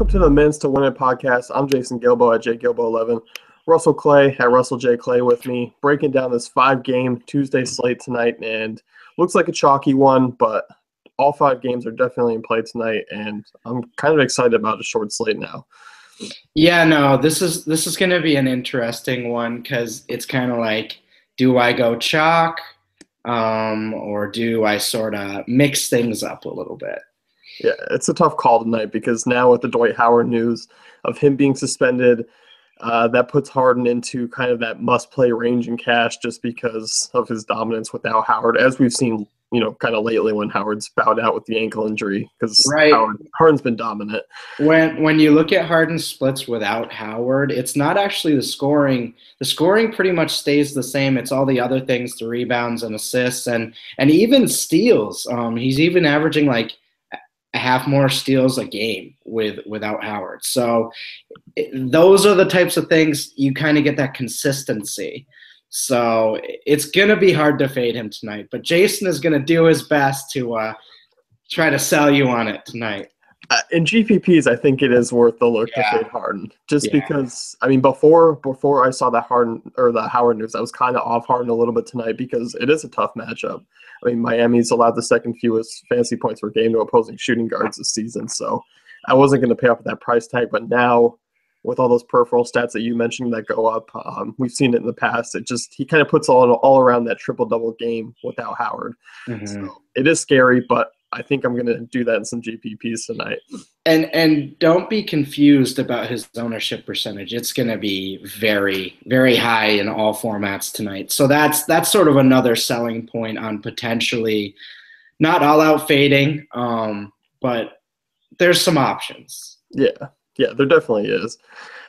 Welcome to the Men's to Win It podcast. I'm Jason Guilbault at jguilbault11. Russell Clay at Russell J Clay with me, breaking down this five-game Tuesday slate tonight, and looks like a chalky one, but all five games are definitely in play tonight, and I'm kind of excited about a short slate now. Yeah, no, this is this is going to be an interesting one because it's kind of like, do I go chalk, um, or do I sort of mix things up a little bit? Yeah, it's a tough call tonight because now with the Dwight Howard news of him being suspended, uh, that puts Harden into kind of that must-play range in cash just because of his dominance without Howard, as we've seen, you know, kind of lately when Howard's bowed out with the ankle injury because Right. Howard, Harden's been dominant. When when you look at Harden's splits without Howard, it's not actually the scoring. The scoring pretty much stays the same. It's all the other things, the rebounds and assists, and and even steals. Um, he's even averaging like a half more steals a game with without Howard. So those are the types of things you kind of get that consistency. So it's gonna be hard to fade him tonight, but Jason is gonna do his best to uh, try to sell you on it tonight. Uh, in GPPs, I think it is worth the look Yeah. to fade Harden, just Yeah. because. I mean, before before I saw that Harden or the Howard news, I was kind of off Harden a little bit tonight because it is a tough matchup. I mean, Miami's allowed the second fewest fantasy points per game to opposing shooting guards this season, so I wasn't going to pay off that price tag. But now, with all those peripheral stats that you mentioned that go up, um, we've seen it in the past. It just he kind of puts all all around that triple double game without Howard. So it is scary, but I think I'm going to do that in some GPPs tonight. And and don't be confused about his ownership percentage. It's going to be very very high in all formats tonight. So that's that's sort of another selling point on potentially not all out fading, um, but there's some options. Yeah, yeah, there definitely is.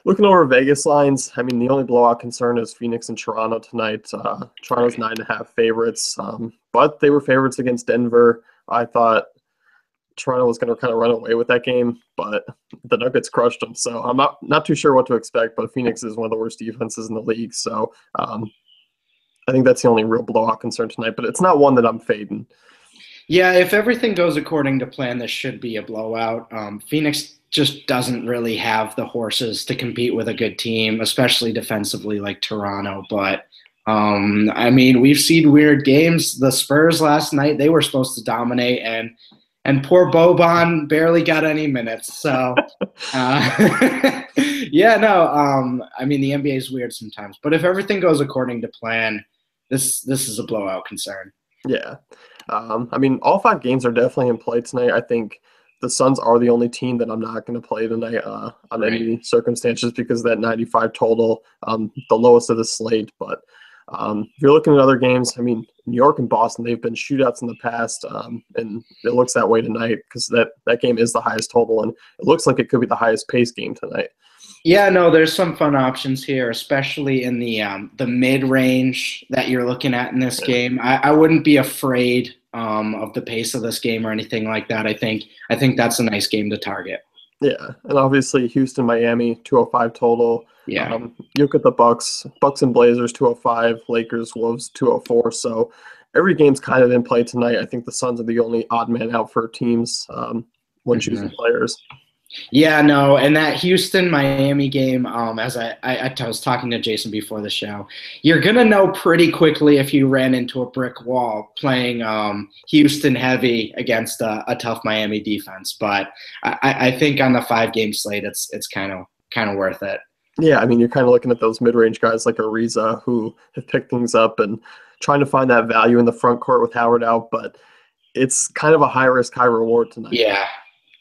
Looking over Vegas lines, I mean, the only blowout concern is Phoenix and Toronto tonight. Uh, Toronto's nine and a half favorites, um, but they were favorites against Denver. I thought Toronto was going to kind of run away with that game, but the Nuggets crushed them. So I'm not not too sure what to expect. But Phoenix is one of the worst defenses in the league, so um, I think that's the only real blowout concern tonight. But it's not one that I'm fading. Yeah, if everything goes according to plan, this should be a blowout. Um, Phoenix just doesn't really have the horses to compete with a good team, especially defensively like Toronto. But um, I mean, we've seen weird games. The Spurs last night, they were supposed to dominate, and and poor Boban barely got any minutes. So, uh, yeah, no. Um, I mean, the NBA is weird sometimes, but if everything goes according to plan, this this is a blowout concern. Yeah. Um, I mean, all five games are definitely in play tonight. I think the Suns are the only team that I'm not going to play tonight uh, on any circumstances because that 95 total, um, the lowest of the slate. But um, if you're looking at other games, I mean, New York and Boston, they've been shootouts in the past, um, and it looks that way tonight because that, that game is the highest total, and it looks like it could be the highest pace game tonight. Yeah, no, there's some fun options here, especially in the um, the mid range that you're looking at in this Yeah. game. I, I wouldn't be afraid um, of the pace of this game or anything like that. I think I think that's a nice game to target. Yeah, and obviously Houston, Miami, 205 total. Yeah, Um, you look at the Bucks, Bucks and Blazers 205, Lakers, Wolves 204. So every game's kind of in play tonight. I think the Suns are the only odd man out for teams um, when Mhm. choosing players. Yeah, no, and that Houston Miami game, um, as I, I I was talking to Jason before the show, you're gonna know pretty quickly if you ran into a brick wall playing um, Houston heavy against a, a tough Miami defense. But I, I think on the five game slate, it's it's kind of kind of worth it. Yeah, I mean, you're kind of looking at those mid-range guys like Ariza who have picked things up and trying to find that value in the front court with Howard out, but it's kind of a high risk, high reward tonight. Yeah,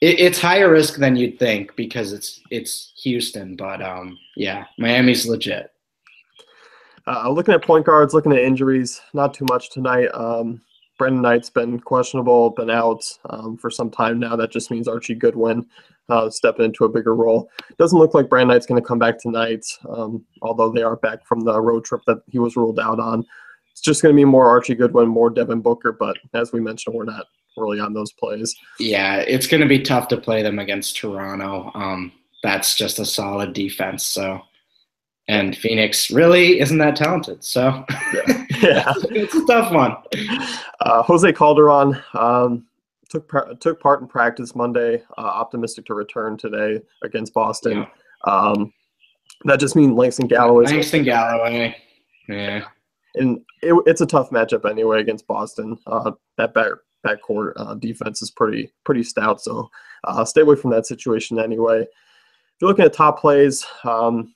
it, it's higher risk than you'd think because it's it's Houston, but um, yeah, Miami's legit. Uh, looking at point guards, looking at injuries, not too much tonight. Um, Brandon Knight's been questionable, been out um, for some time now. That just means Archie Goodwin uh, stepping into a bigger role. Doesn't look like Brandon Knight's going to come back tonight, um, although they are back from the road trip that he was ruled out on. It's just going to be more Archie Goodwin, more Devin Booker, but as we mentioned, we're not really on those plays. Yeah, it's going to be tough to play them against Toronto. Um, that's just a solid defense. So, and Phoenix really isn't that talented. So, Yeah. it's a tough one. Uh, Jose Calderon, um, took par- took part in practice Monday. Uh, optimistic to return today against Boston. Yeah. Um, that just means Langston Galloway. Langston Galloway. Yeah. and it, it's a tough matchup anyway against Boston. Uh, that back backcourt uh, defense is pretty pretty stout, so uh, stay away from that situation anyway. If you're looking at top plays, um,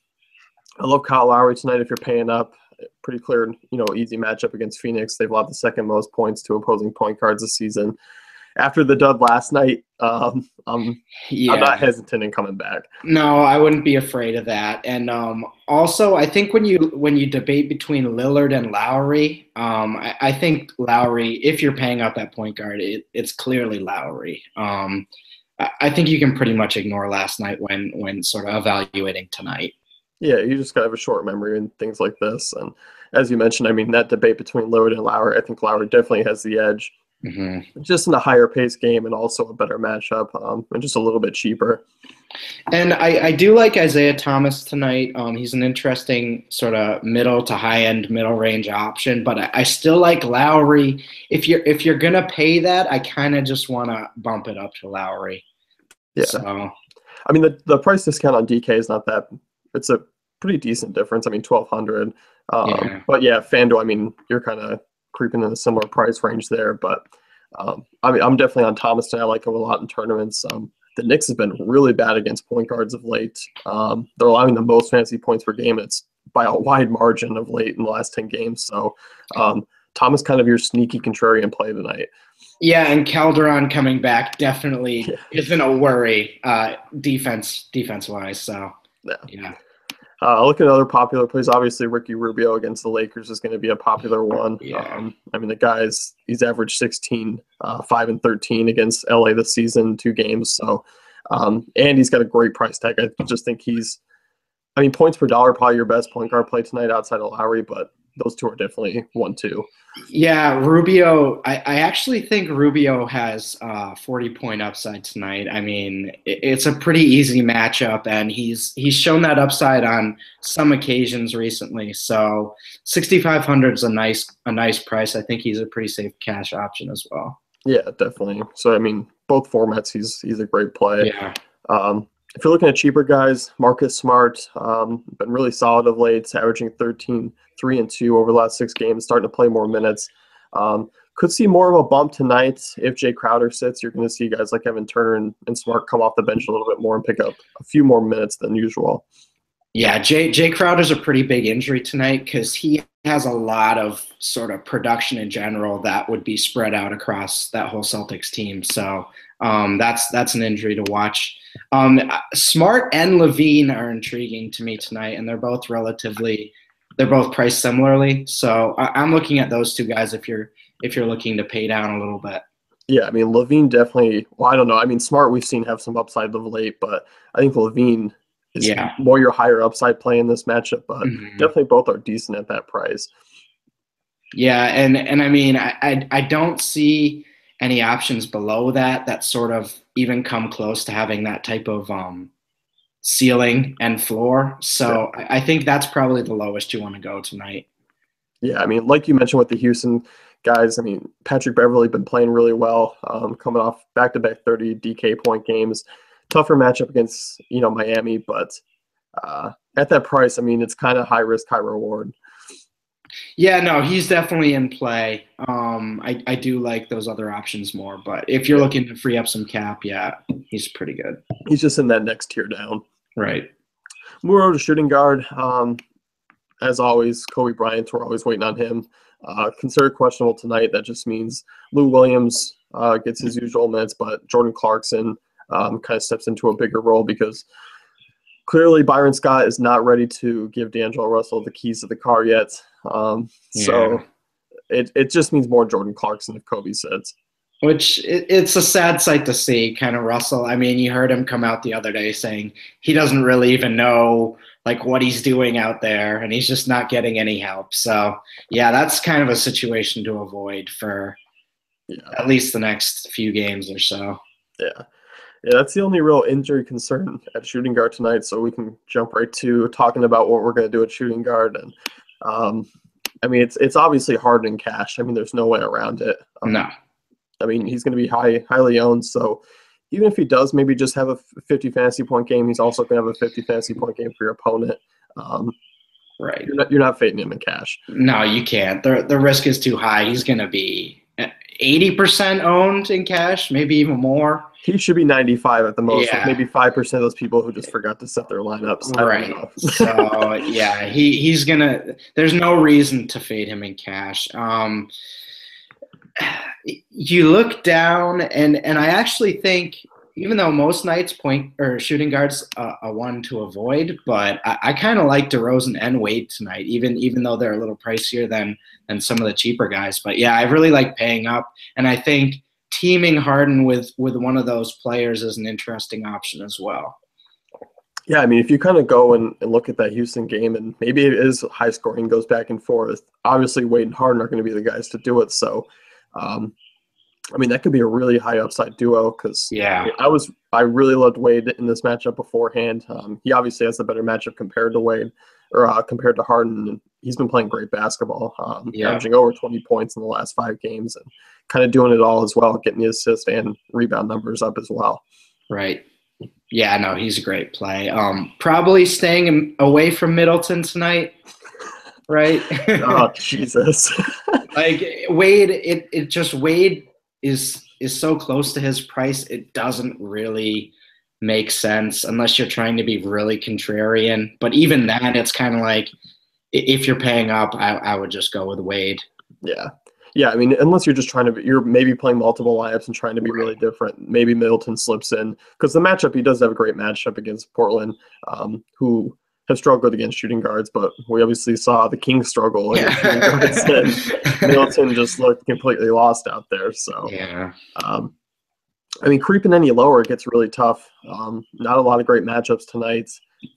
I love Kyle Lowry tonight. If you're paying up, pretty clear, you know, easy matchup against Phoenix. They've allowed the second most points to opposing point guards this season. After the dud last night, um, I'm, Yeah. I'm not hesitant in coming back. No, I wouldn't be afraid of that. And um, also, I think when you when you debate between Lillard and Lowry, um, I, I think Lowry, if you're paying up that point guard, it, it's clearly Lowry. Um, I, I think you can pretty much ignore last night when when sort of evaluating tonight. Yeah, you just gotta have a short memory and things like this. And as you mentioned, I mean that debate between Lillard and Lowry, I think Lowry definitely has the edge. Hmm just in a higher pace game and also a better matchup um, and just a little bit cheaper. And I, I do like Isaiah Thomas tonight. Um, he's an interesting sort of middle to high end middle range option, but I, I still like Lowry. If you're if you're gonna pay that, I kind of just want to bump it up to Lowry. Yeah. So I mean, the, the price discount on DK is not that, it's a pretty decent difference. I mean, 1200 um, Yeah. But yeah, FanDuel, I mean, you're kind of creeping in a similar price range there. But um, I mean, I'm definitely on Thomas and I like him a lot in tournaments. Um, the Knicks have been really bad against point guards of late. Um, they're allowing the most fantasy points per game. It's by a wide margin of late in the last 10 games. So um, Thomas kind of your sneaky contrarian play tonight. yeah, and Calderon coming back definitely Yeah. isn't a worry uh, defense defense wise. So Yeah. yeah, Uh, look at other popular plays. Obviously, Ricky Rubio against the Lakers is going to be a popular one. Yeah. Um, I mean, the guy's he's averaged 16, uh, 5 and 13 against LA this season, two games. So, um, and he's got a great price tag. I just think he's, I mean, points per dollar probably your best point guard play tonight outside of Lowry, but those two are definitely one two. Yeah, Rubio. I, I actually think Rubio has uh, 40 point upside tonight. I mean, it, it's a pretty easy matchup, and he's he's shown that upside on some occasions recently. So 6,500 is a nice a nice price. I think he's a pretty safe cash option as well. Yeah, definitely. So I mean, both formats, he's he's a great play. Yeah, Um, if you're looking at cheaper guys, Marcus Smart, um, been really solid of late, averaging 13, 3 and 2 over the last six games, starting to play more minutes. Um, could see more of a bump tonight if Jae Crowder sits. You're going to see guys like Evan Turner and, and Smart come off the bench a little bit more and pick up a few more minutes than usual. yeah. Jay Jae Crowder's a pretty big injury tonight because he has a lot of sort of production in general that would be spread out across that whole Celtics team. So um, that's that's an injury to watch. Um, Smart and LaVine are intriguing to me tonight, and they're both relatively they're both priced similarly. So I, I'm looking at those two guys if you're if you're looking to pay down a little bit. Yeah, I mean, LaVine definitely, well, I don't know. I mean, Smart we've seen have some upside of late, but I think LaVine is Yeah. more your higher upside play in this matchup, but Mhm. definitely both are decent at that price. Yeah, and and I mean, I, I I don't see any options below that that sort of even come close to having that type of um, ceiling and floor. So I, I think that's probably the lowest you want to go tonight. Yeah, I mean, like you mentioned with the Houston guys, I mean, Patrick Beverley been playing really well, um, coming off back-to-back 30 DK point games. Tougher matchup against you know Miami, but uh, at that price, I mean, it's kind of high risk, high reward. Yeah, no, he's definitely in play. Um, I I do like those other options more, but if you're looking to free up some cap, yeah, he's pretty good. He's just in that next tier down. Right. Move over to shooting guard. Um, as always, Kobe Bryant. We're always waiting on him. Uh, considered questionable tonight. That just means Lou Williams uh, gets his usual minutes, but Jordan Clarkson um, kind of steps into a bigger role because clearly Byron Scott is not ready to give D'Angelo Russell the keys to the car yet. Um, So it, it just means more Jordan Clarkson if Kobe sits. Which it, it's a sad sight to see, kind of Russell. I mean, you heard him come out the other day saying he doesn't really even know like what he's doing out there, and he's just not getting any help. So yeah, that's kind of a situation to avoid for Yeah. at least the next few games or so. Yeah. Yeah, that's the only real injury concern at shooting guard tonight. So we can jump right to talking about what we're going to do at shooting guard. And um, I mean, it's it's obviously hard in cash. I mean, there's no way around it. Um, No, I mean, he's going to be high, highly owned. So even if he does maybe just have a 50 fantasy point game, he's also going to have a 50 fantasy point game for your opponent. Um, right. You're not, you're not fading him in cash. No, you can't. The, the risk is too high. He's going to be 80% owned in cash, maybe even more. He should be 95 at the most. Yeah. Maybe 5% of those people who just forgot to set their lineups. Right. so, yeah, he, he's going to, there's no reason to fade him in cash. Um, you look down, and, and I actually think even though most nights point or shooting guards uh, a one to avoid, but I, I kind of like DeRozan and Wade tonight, even even though they're a little pricier than than some of the cheaper guys. But yeah, I really like paying up, and I think teaming Harden with with one of those players is an interesting option as well. Yeah, I mean, if you kind of go and, and look at that Houston game, and maybe it is high scoring, goes back and forth. Obviously, Wade and Harden are going to be the guys to do it. So, um, I mean, that could be a really high upside duo because yeah, I was I really loved Wade in this matchup beforehand. Um, he obviously has the better matchup compared to Wade or uh, compared to Harden, and he's been playing great basketball, um, Yeah. averaging over 20 points in the last five games, and kind of doing it all as well, getting the assist and rebound numbers up as well. right. Yeah, no, he's a great play. Um, probably staying away from Middleton tonight, right? oh Jesus! like Wade, it, it just Wade is is so close to his price, it doesn't really make sense unless you're trying to be really contrarian. But even then, it's kind of like if you're paying up, I, I would just go with Wade. Yeah. Yeah, I mean, unless you're just trying to, be, you're maybe playing multiple lineups and trying to be really different. Maybe Middleton slips in because the matchup he does have a great matchup against Portland, um, who have struggled against shooting guards, but we obviously saw the Kings struggle against shooting guards, and Middleton just looked completely lost out there. So, yeah, um, I mean, creeping any lower gets really tough. Um, not a lot of great matchups tonight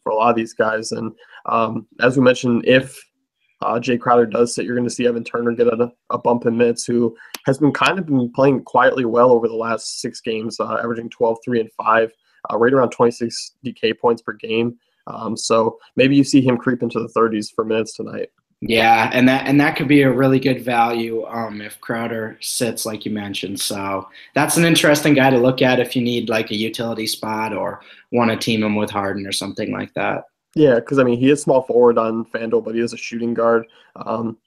for a lot of these guys, and um, as we mentioned, if uh, Jae Crowder does sit, you're going to see Evan Turner get a, a bump in minutes, who has been kind of been playing quietly well over the last six games, uh, averaging 12, 3, and 5, uh, right around 26 DK points per game. Um, so maybe you see him creep into the 30s for minutes tonight. yeah, and that and that could be a really good value um, if Crowder sits like you mentioned. So that's an interesting guy to look at if you need like a utility spot or want to team him with Harden or something like that. Yeah, because I mean, he is small forward on FanDuel, but he is a shooting guard um,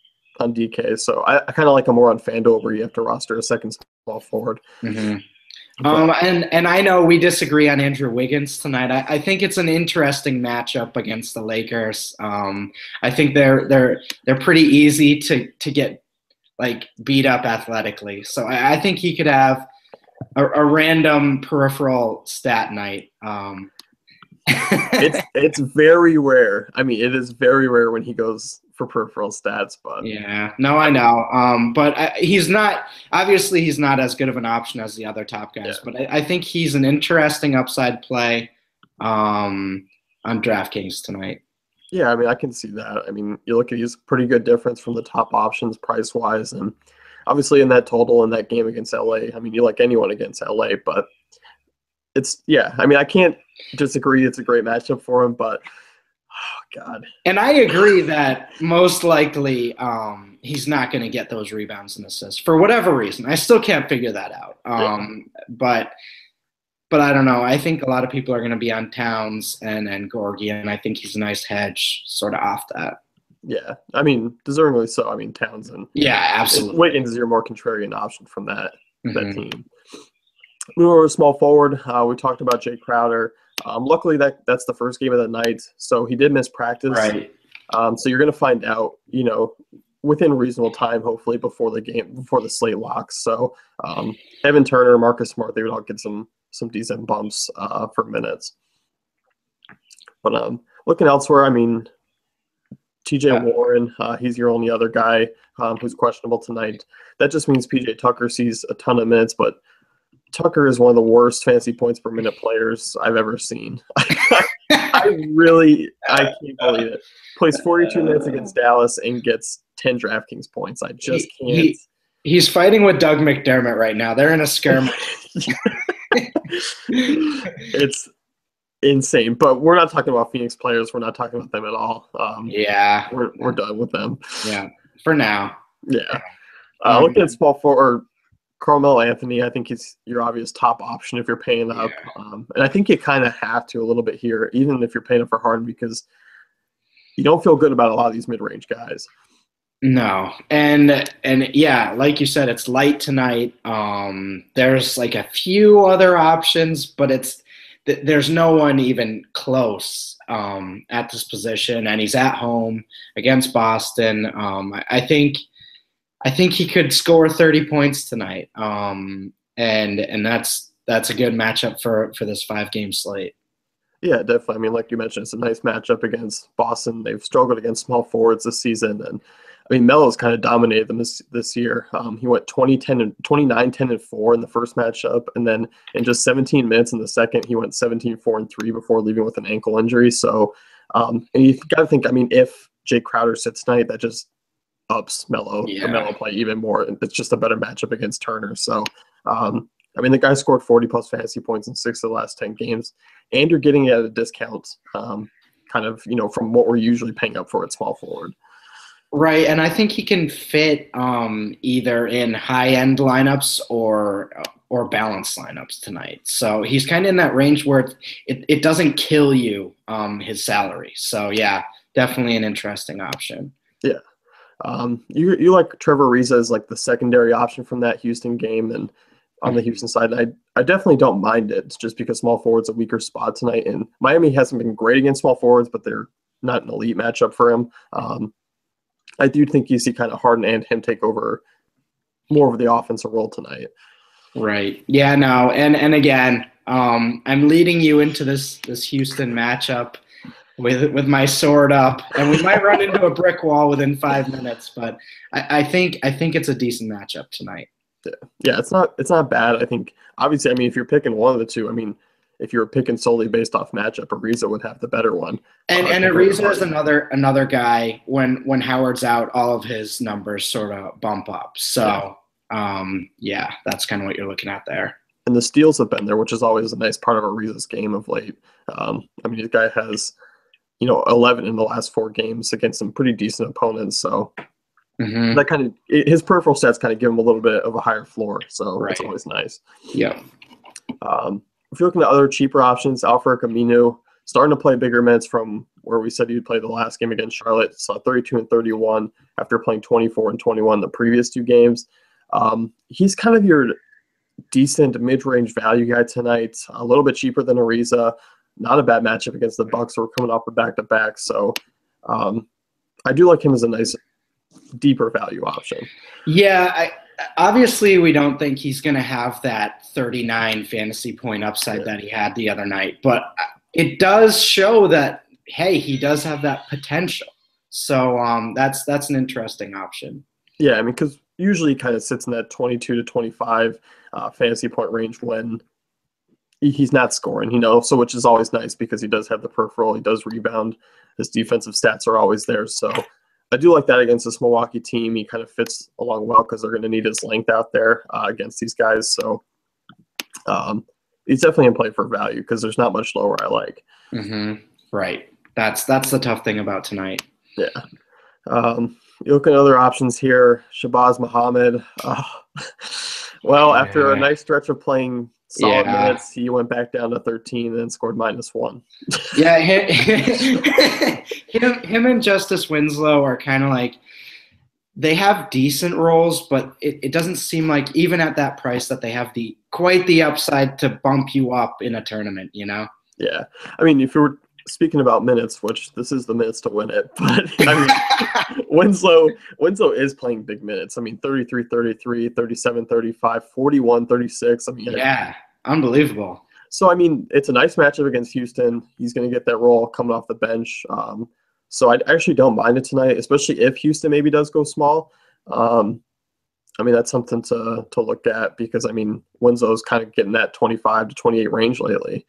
on DK. So I, I kind of like him more on FanDuel where you have to roster a second small forward. Mm-hmm. Um, and and I know we disagree on Andrew Wiggins tonight. I, I think it's an interesting matchup against the Lakers. Um, I think they're they're they're pretty easy to to get like beat up athletically. So I, I think he could have a, a random peripheral stat night. Um, it's it's very rare. I mean, it is very rare when he goes for peripheral stats, but Yeah, no, I know. Um, but I, he's not obviously he's not as good of an option as the other top guys. Yeah. But I, I think he's an interesting upside play um, on DraftKings tonight. yeah, I mean, I can see that. I mean, you look at he's pretty good difference from the top options price wise, and obviously in that total in that game against LA. I mean, you like anyone against LA, but it's yeah. I mean, I can't disagree. It's a great matchup for him, but god, And I agree that most likely um, he's not going to get those rebounds and assists for whatever reason. I still can't figure that out. Um, But but I don't know. I think a lot of people are going to be on Towns and and Gorgui, and I think he's a nice hedge sort of off that. yeah. I mean, deservingly so. I mean, Townsend. Yeah, absolutely. Wiggins is your more contrarian option from that that Mhm. team. Moving over to small forward, uh, we talked about Jae Crowder. Um, luckily, that that's the first game of the night, so he did miss practice. Right. Um, so you're going to find out, you know, within reasonable time, hopefully before the game, before the slate locks. So um, Evan Turner, Marcus Smart, they would all get some some decent bumps uh, for minutes. But um, looking elsewhere, I mean, TJ Yeah. Warren, uh, he's your only other guy um, who's questionable tonight. That just means PJ Tucker sees a ton of minutes, but Tucker is one of the worst fantasy points per minute players I've ever seen. I really, I can't believe it. Plays 42 minutes against Dallas and gets 10 DraftKings points. I just He- can't. he- He's fighting with Doug McDermott right now. They're in a skirmish. it's insane. But we're not talking about Phoenix players. We're not talking about them at all. Um, yeah, we're, we're done with them. yeah. For now. Yeah. Uh, Um, looking at small forward, Carmelo Anthony, I think he's your obvious top option if you're paying up, Yeah. um, and I think you kind of have to a little bit here, even if you're paying up for Harden, because you don't feel good about a lot of these mid-range guys. No, and and yeah, like you said, it's light tonight. Um, there's like a few other options, but it's th- there's no one even close um, at this position, and he's at home against Boston. Um, I, I think I think he could score 30 points tonight, um, and and that's that's a good matchup for for this five game slate. Yeah, definitely. I mean, like you mentioned, it's a nice matchup against Boston. They've struggled against small forwards this season, and I mean, Melo's kind of dominated them this this year. Um, he went 20, 10, and 29, 10, and 4 in the first matchup, and then in just 17 minutes in the second, he went 17, 4, and 3 before leaving with an ankle injury. So, um, and you got to think, I mean, if Jake Crowder sits tonight, that just ups Melo, Yeah. the Melo play even more. It's just a better matchup against Turner. So, um, I mean, the guy scored 40 plus fantasy points in six of the last 10 games, and you're getting it at a discount, um, kind of, you know, from what we're usually paying up for at small forward. Right, and I think he can fit um, either in high end lineups or or balanced lineups tonight. So he's kind of in that range where it, it, it doesn't kill you um, his salary. So yeah, definitely an interesting option. Um, you you like Trevor Ariza as like the secondary option from that Houston game, and on the Houston side, I I definitely don't mind it. It's just because small forwards a weaker spot tonight, and Miami hasn't been great against small forwards, but they're not an elite matchup for him. Um, I do think you see kind of Harden and him take over more of the offensive role tonight. Right. Yeah. No. And and again, um, I'm leading you into this this Houston matchup with with my sword up, and we might run into a brick wall within five minutes. But I, I think I think it's a decent matchup tonight. Yeah, it's not it's not bad. I think obviously, I mean, if you're picking one of the two, I mean, if you were picking solely based off matchup, Ariza would have the better one. And Uh, and Ariza is another another guy when when Howard's out, all of his numbers sort of bump up. So um, yeah, that's kind of what you're looking at there. and the steals have been there, which is always a nice part of Ariza's game of late. Um, I mean, the guy has, you know, 11 in the last four games against some pretty decent opponents. So hmm that kind of his peripheral stats kind of give him a little bit of a higher floor. So that's Right. always nice. Yeah. Um, if you're looking at other cheaper options, Al-Farouq Aminu starting to play bigger minutes from where we said he'd play the last game against Charlotte. Saw 32 and 31 after playing 24 and 21 the previous two games. Um, he's kind of your decent mid-range value guy tonight. A little bit cheaper than Ariza. Not a bad matchup against the Bucks. We're coming off a back-to-back, so um, I do like him as a nice, deeper value option. Yeah, I, obviously we don't think he's going to have that 39 fantasy point upside Yeah. that he had the other night, but it does show that hey, he does have that potential. So um, that's that's an interesting option. Yeah, I mean, because usually kind of sits in that 22 to 25 uh, fantasy point range when he- he's not scoring, you know, so which is always nice because he does have the peripheral, he does rebound, his defensive stats are always there. So I do like that against this Milwaukee team. He kind of fits along well because they're going to need his length out there uh, against these guys. So um, he's definitely in play for value because there's not much lower I like. hmm Right. That's that's the tough thing about tonight. Yeah. Um, you look at other options here. Shabazz Muhammad. Uh, well, after a nice stretch of playing solid Yeah. minutes, he went back down to 13 and scored minus one. Yeah, him, him, him and Justice Winslow are kind of like they have decent roles, but it, it doesn't seem like even at that price that they have the quite the upside to bump you up in a tournament. You know? Yeah, I mean, if you were speaking about minutes, which this is the minutes to win it, but I mean, Winslow Winslow is playing big minutes. I mean, 33, 33, 37, 35, 41, 36. I mean, yeah, unbelievable. So I mean, it's a nice matchup against Houston. He's going to get that role coming off the bench. Um, so I actually don't mind it tonight, especially if Houston maybe does go small. Um, I mean, that's something to to look at because I mean, Winslow's kind of getting that 25 to 28 range lately.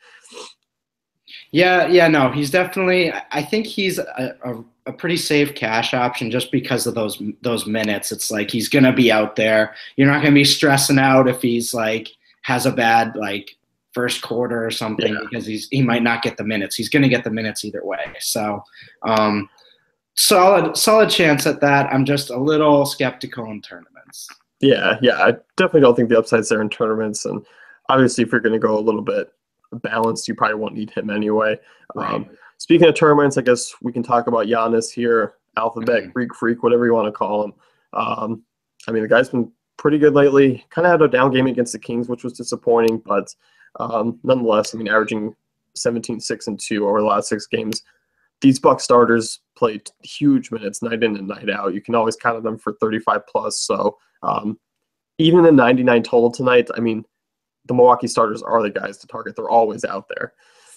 Yeah, yeah, no, he's definitely. I think he's a, a, a pretty safe cash option just because of those those minutes. It's like he's gonna be out there. You're not gonna be stressing out if he's like has a bad like first quarter or something Yeah. because he's he might not get the minutes. He's gonna get the minutes either way. So, um, solid solid chance at that. I'm just a little skeptical in tournaments. Yeah, yeah. I definitely don't think the upside's there in tournaments. And obviously, if you're going to go a little bit balanced, you probably won't need him anyway. Right. Um, speaking of tournaments, I guess we can talk about Giannis here, alphabet, Mhm. Greek freak, whatever you want to call him. Um, I mean, the guy's been pretty good lately. Kind of had a down game against the Kings, which was disappointing, but um, nonetheless, I mean, averaging 17, 6, and 2 over the last six games. These Buck starters played huge minutes night in and night out. You can always count on them for 35 plus. So um, even in 99 total tonight, I mean, the Milwaukee starters are the guys to target. They're always out there.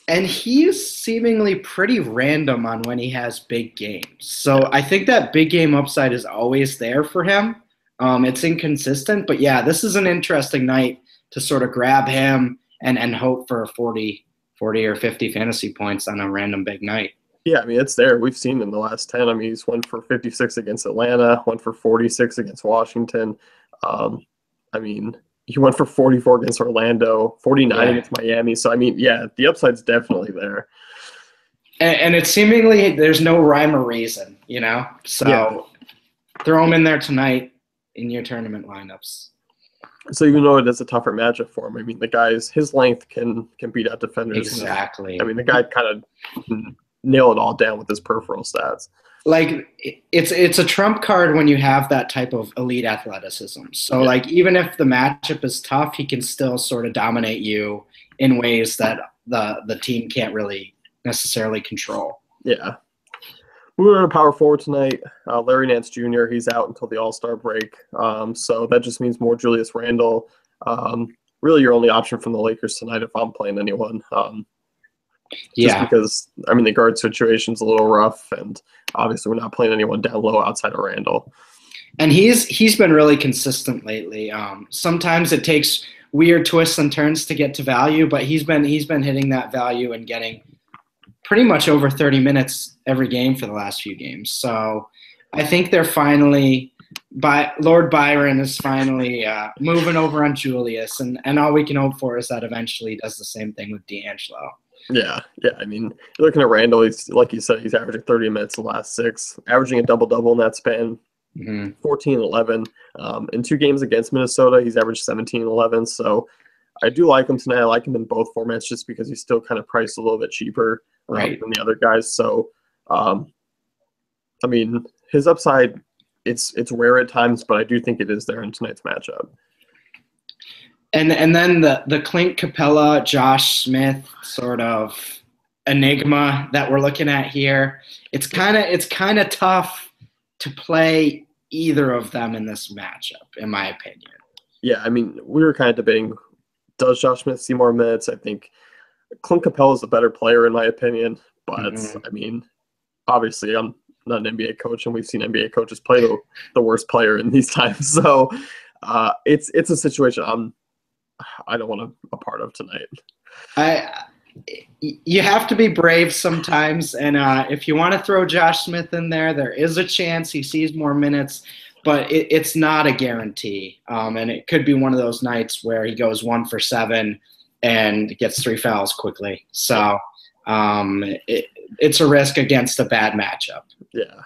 And he's seemingly pretty random on when he has big games. So I think that big game upside is always there for him. Um, it's inconsistent, but yeah, this is an interesting night to sort of grab him and, and hope for 40, 40 or 50 fantasy points on a random big night. Yeah, I mean, it's there. We've seen in the last 10. I mean, he's one for 56 against Atlanta, one for 46 against Washington. Um, I mean, he went for 44 against Orlando, 49 Yeah. against Miami. So, I mean, yeah, the upside's definitely there. And, and it's seemingly there's no rhyme or reason, you know? So Yeah. throw him in there tonight in your tournament lineups. So, even though it is a tougher matchup for him, I mean, the guy's his length can can beat out defenders. Exactly. I mean, the guy kind of nailed it all down with his peripheral stats. Like it's it's a trump card when you have that type of elite athleticism. So Yeah. like even if the matchup is tough, he can still sort of dominate you in ways that the the team can't really necessarily control. Yeah. Moving on to power forward tonight, uh, Larry Nance Jr. He's out until the All Star break, um, so that just means more Julius Randle. Um, really, your only option from the Lakers tonight if I'm playing anyone. Um, just Yeah. because I mean the guard situation's a little rough, and obviously we're not playing anyone down low outside of Randle. and he's he's been really consistent lately. Um, sometimes it takes weird twists and turns to get to value, but he's been he's been hitting that value and getting pretty much over 30 minutes every game for the last few games. So I think they're finally by Lord Byron is finally uh, moving over on Julius, and and all we can hope for is that eventually he does the same thing with D'Angelo. Yeah, yeah. I mean, you're looking at Randle. He's like you said, he's averaging 30 minutes the last six, averaging a double double in that span. Mm-hmm. 14 11. Um, in two games against Minnesota, he's averaged 17 11. So I do like him tonight. I like him in both formats just because he's still kind of priced a little bit cheaper um, Right. than the other guys. So, um, I mean, his upside, it's it's rare at times, but I do think it is there in tonight's matchup. And and then the the Clint Capela, Josh Smith sort of enigma that we're looking at here. It's kind of it's kind of tough to play either of them in this matchup, in my opinion. Yeah, I mean, we were kind of debating does Josh Smith see more minutes? I think Clint Capela is a better player, in my opinion. But Mhm. I mean, obviously, I'm not an NBA coach, and we've seen NBA coaches play the, the worst player in these times. So uh, it's it's a situation I'm I don't want to a part of tonight. I you have to be brave sometimes, and uh, if you want to throw Josh Smith in there, there is a chance he sees more minutes, but it, it's not a guarantee. Um, and it could be one of those nights where he goes one for seven and gets three fouls quickly. So um, it, it's a risk against a bad matchup. Yeah.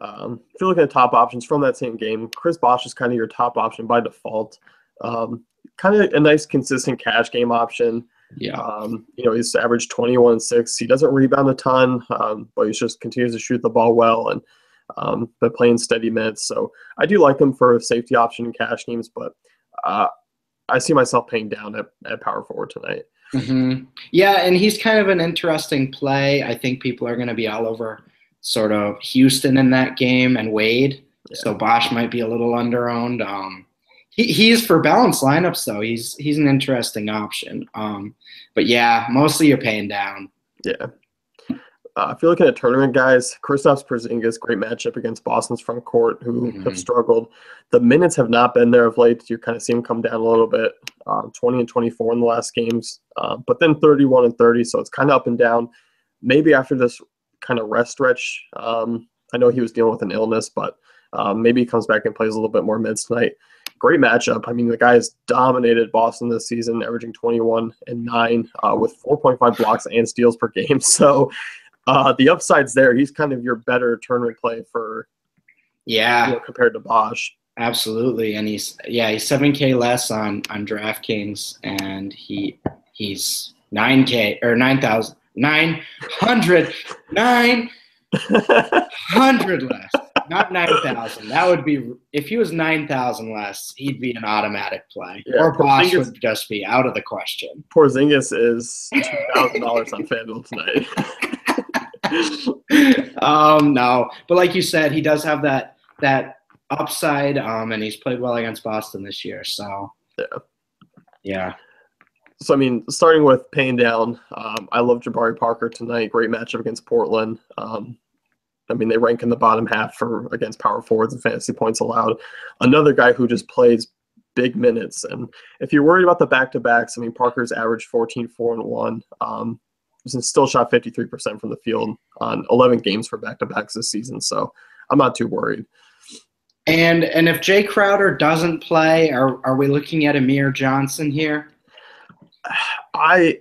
Um, if you're looking at top options from that same game, Chris Bosh is kind of your top option by default. Um, kind of a nice, consistent cash game option. Yeah. Um, you know, he's averaged 21 6. He doesn't rebound a ton, um, but he just continues to shoot the ball well and um, been playing steady minutes. So I do like him for a safety option in cash games, but uh, I see myself paying down at, at power forward tonight. hmm Yeah, and he's kind of an interesting play. I think people are going to be all over sort of Houston in that game and Wade. So Bosh might be a little underowned. Um, he, he's for balanced lineups though. He's he's an interesting option. Um, but yeah, mostly you're paying down. Yeah. Uh, if you're looking at tournament guys, Kristaps Porzingis, great matchup against Boston's front court, who have Mhm. struggled. The minutes have not been there of late. You kind of see him come down a little bit, um, 20 and 24 in the last games, uh, but then 31 and 30. So it's kind of up and down. Maybe after this kind of rest stretch, um, I know he was dealing with an illness, but um, maybe he comes back and plays a little bit more minutes tonight. Great matchup. I mean, the guy has dominated Boston this season, averaging 21 and 9 uh, with 4.5 blocks and steals per game. So uh, the upside's there. He's kind of your better tournament play for Yeah. you know, compared to Bosh. Absolutely, and he's yeah he's seven k less on on DraftKings, and he he's nine k or nine thousand nine hundred nine hundred less, not nine thousand. That would be if he was nine thousand less, he'd be an automatic play, Yeah, or Bosh Porzingis- would just be out of the question. Porzingis is two thousand dollars on FanDuel tonight. um, no, but like you said, he does have that that upside, um, and he's played well against Boston this year. So Yeah. yeah, So I mean, starting with paying down, um, I love Jabari Parker tonight. Great matchup against Portland. Um, I mean, they rank in the bottom half for against power forwards and fantasy points allowed. Another guy who just plays big minutes. And if you're worried about the back to backs, I mean, Parker's averaged 14, 4, and 1. Um, and still shot 53% from the field on 11 games for back to backs this season. So I'm not too worried. and and if Jae Crowder doesn't play, are are we looking at Amir Johnson here? I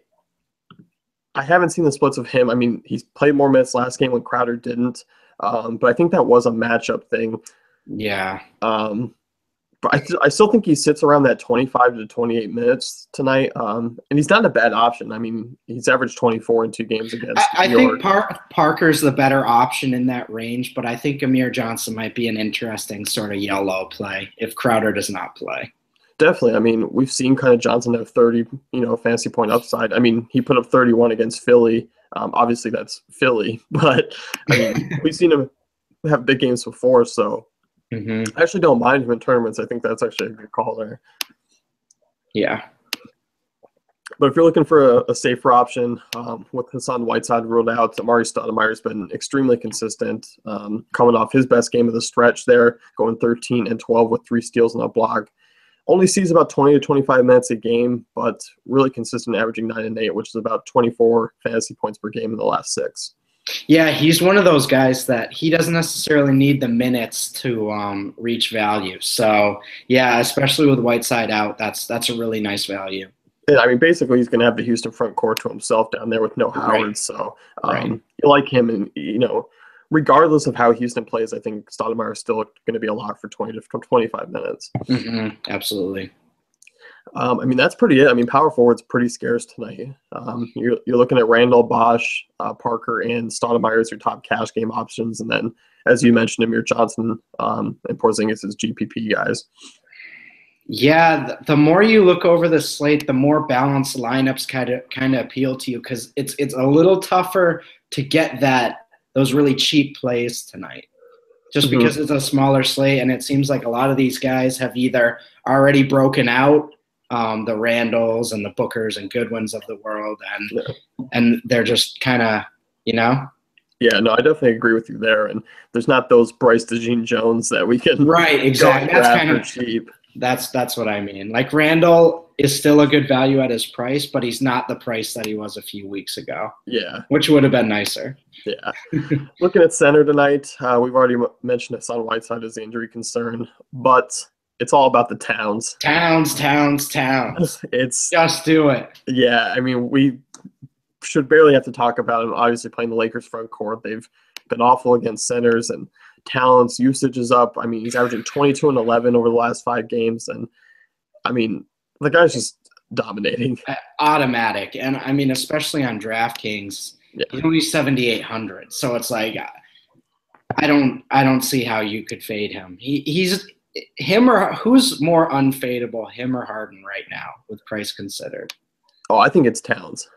I haven't seen the splits of him. I mean, he's played more minutes last game when Crowder didn't, um, but I think that was a matchup thing. Yeah, Um, but I, th- I still think he sits around that 25 to 28 minutes tonight, um, and he's not a bad option. I mean, he's averaged 24 in two games against I, I think. Par- Parker's the better option in that range, but I think Amir Johnson might be an interesting sort of yellow play if Crowder does not play. Definitely. I mean, we've seen kind of Johnson have 30, you know, fantasy point upside. I mean, he put up 31 against Philly. Um, obviously, that's Philly, but I mean, we've seen him have big games before, so hmm I actually don't mind him in tournaments. I think that's actually a good call there. Yeah. But if you're looking for a, a safer option, um, with Hassan Whiteside ruled out, Amar'e Stoudemire's been extremely consistent, um, coming off his best game of the stretch there, going 13 and 12 with three steals and a block. Only sees about 20 to 25 minutes a game, but really consistent, averaging 9 and 8, which is about 24 fantasy points per game in the last six. Yeah, he's one of those guys that he doesn't necessarily need the minutes to um, reach value. So yeah, especially with Whiteside out, that's that's a really nice value. And, I mean, basically, he's going to have the Houston front court to himself down there with no Howard. Right. So um, Right. you like him, and you know, regardless of how Houston plays, I think Stoudemire is still going to be a lock for 20 to 25 minutes. hmm Absolutely. Um, I mean, that's pretty it. I mean, power forward's pretty scarce tonight. Um, you're, you're looking at Randle, Bosh, uh, Parker, and Stoudemire as your top cash game options, and then, as you mentioned, Amir Johnson um, and Porzingis as GPP guys. Yeah, the more you look over the slate, the more balanced lineups kind of kind of appeal to you because it's it's a little tougher to get that those really cheap plays tonight. Just Mhm. because it's a smaller slate, and it seems like a lot of these guys have either already broken out, um, the Randles and the Bookers and Goodwins of the world, and Yeah. and they're just kind of you know Yeah, no, I definitely agree with you there. And there's not those Bryce DeJean Jones that we can right exactly. That's kind of cheap. That's that's what I mean. Like Randle is still a good value at his price, but he's not the price that he was a few weeks ago, Yeah, which would have been nicer. yeah. Looking at center tonight, uh, we've already mentioned Hassan Whiteside as the injury concern, but it's all about the towns. Towns, towns, towns. It's Just do it. Yeah, I mean, we should barely have to talk about him. Obviously, playing the Lakers front court, they've been awful against centers and talents. Usage is up. I mean, he's averaging 22 and 11 over the last five games, and I mean, the guy's just dominating. Automatic, and I mean, especially on DraftKings, Yeah. he's only seventy eight hundred. So it's like, I don't, I don't see how you could fade him. He, he's him or who's more unfadeable, him or Harden right now, with price considered. Oh, I think it's Towns.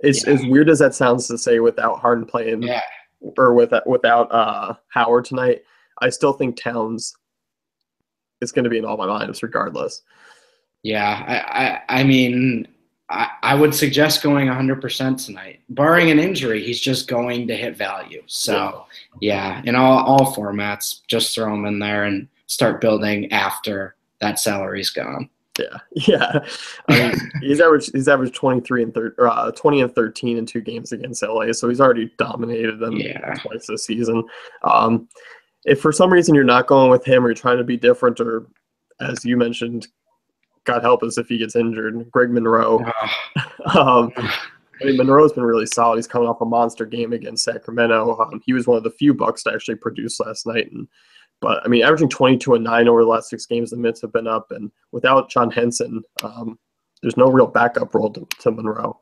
It's Yeah. as weird as that sounds to say without Harden playing Yeah, or with without uh, Howard tonight. I still think Towns is going to be in all my lineups regardless. Yeah, I, I, I mean, I, I would suggest going 100% tonight. Barring an injury, he's just going to hit value. So, yeah, in all, all formats, just throw him in there and start building after that salary's gone. Yeah, yeah. I mean, he's averaged he's averaged twenty three and thir- uh, twenty and thirteen in two games against LA, so he's already dominated them Yeah. twice this season. Um, if for some reason you're not going with him or you're trying to be different, or as you mentioned, God help us if he gets injured, Greg Monroe. Um, I mean, Monroe's been really solid. He's coming off a monster game against Sacramento. Um, he was one of the few Bucks to actually produce last night, and But I mean, averaging 22 and nine over the last six games, the minutes have been up, and without John Henson, um, there's no real backup role to, to Monroe.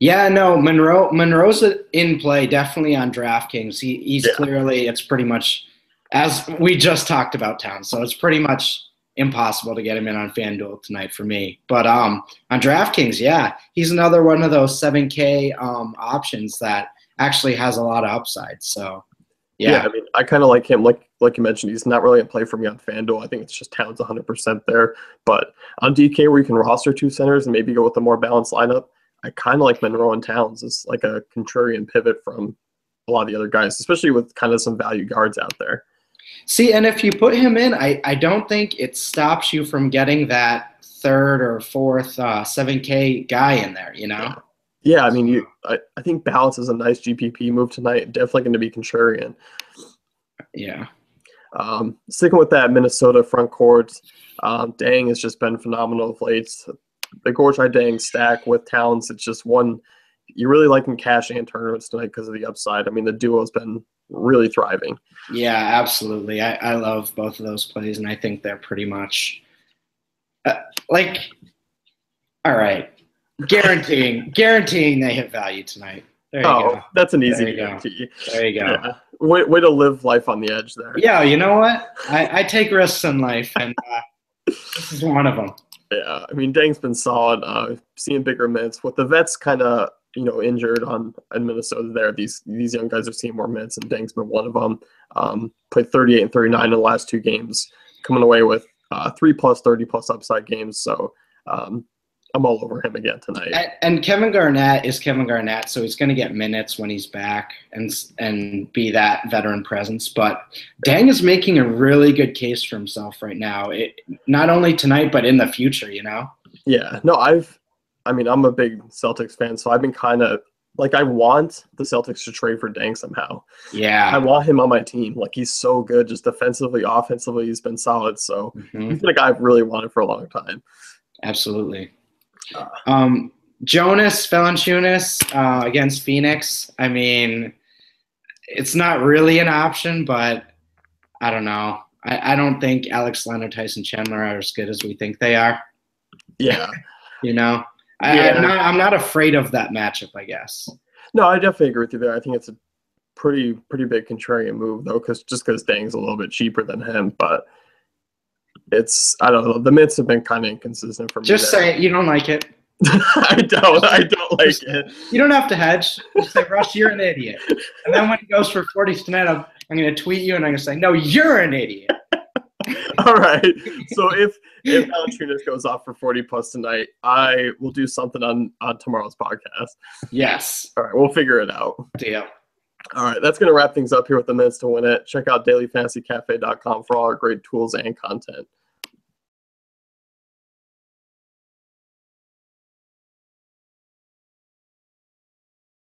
Yeah, no, Monroe Monroe's in play definitely on DraftKings. He, he's Yeah. clearly it's pretty much as we just talked about town, so it's pretty much impossible to get him in on FanDuel tonight for me. But um on DraftKings, yeah, he's another one of those 7K um options that actually has a lot of upside. So Yeah, yeah, I mean, I kind of like him. Like like you mentioned, he's not really a play for me on FanDuel. I think it's just Towns 100% there. But on DK, where you can roster two centers and maybe go with a more balanced lineup, I kind of like Monroe and Towns as like a contrarian pivot from a lot of the other guys, especially with kind of some value guards out there. See, and if you put him in, I, I don't think it stops you from getting that third or fourth uh, 7K guy in there, you know? Yeah, I mean, you. I, I think balance is a nice GPP move tonight. Definitely going to be contrarian. Yeah. Um, sticking with that Minnesota front court, um, Dieng has just been phenomenal of late. The Gorgui Dieng stack with Towns, it's just one you really like in cash and tournaments tonight because of the upside. I mean, the duo has been really thriving. Yeah, absolutely. I, I love both of those plays, and I think they're pretty much uh, like, all right, guaranteeing, guaranteeing they hit value tonight. There you Oh, go. that's an easy There you go. guarantee. There you go. Yeah. Way, way to live life on the edge there. Yeah, you know what? I, I take risks in life, and uh, this is one of them. Yeah, I mean, Dieng's been solid. Uh, seeing bigger minutes with the vets kind of you know injured on in Minnesota. There, these these young guys are seeing more minutes, and Dieng's been one of them. Um, played 38 and 39 in the last two games, coming away with uh, three plus 30 plus upside games. So um, I'm all over him again tonight. And, and Kevin Garnett is Kevin Garnett, so he's going to get minutes when he's back and and be that veteran presence. But Dieng is making a really good case for himself right now. It, not only tonight, but in the future. You know. Yeah, no, I've, I mean, I'm a big Celtics fan, so I've been kind of like I want the Celtics to trade for Dieng somehow. Yeah. I want him on my team. Like he's so good, just defensively, offensively, he's been solid. So Mhm. he's been a guy I've really wanted for a long time. Absolutely. Um, Jonas Valanciunas uh, against Phoenix. I mean, it's not really an option, but I don't know. I, I don't think Alex Leonard, Tyson Chandler are as good as we think they are. Yeah, You know, I, Yeah. I'm not. I'm not afraid of that matchup. I guess. no, I definitely agree with you there. I think it's a pretty pretty big contrarian move though, because just because Dieng's a little bit cheaper than him, but it's I don't know. The minutes have been kind of inconsistent for me. Just there. say you don't like it. I don't. I don't like it. You don't have to hedge. Just say, Russ, you're an idiot. And then when he goes for 40 tonight, I'm, I'm going to tweet you and I'm going to say, no, you're an idiot. All right. So if if Valanciunas goes off for 40 plus tonight, I will do something on on tomorrow's podcast. Yes. All right, we'll figure it out. Deal. All right, that's going to wrap things up here with the minutes to win it. Check out dailyfantasycafe.com for all our great tools and content.